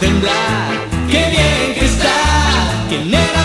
temblar. Qué bien que está, que nena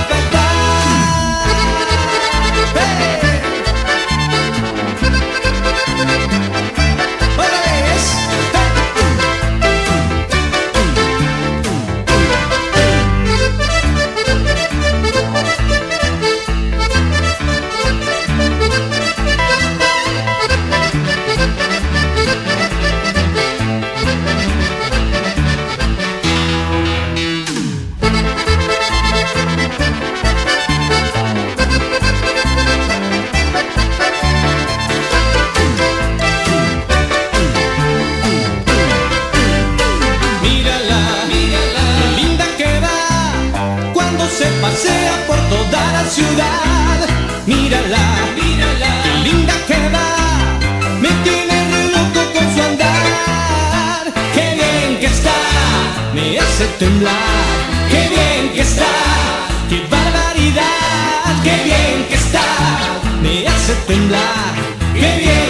ciudad. Mírala, mírala, qué linda queda, me tiene re loco con su andar. Qué bien que está, me hace temblar. Qué bien que está, qué barbaridad. Qué bien que está, me hace temblar. Qué bien